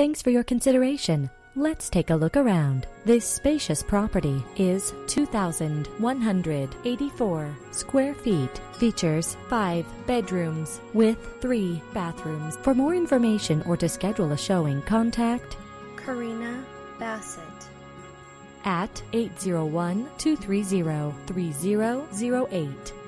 Thanks for your consideration. Let's take a look around. This spacious property is 2,184 square feet. Features 5 bedrooms with 3 bathrooms. For more information or to schedule a showing, contact Karina Bassett. at 801 230 3008.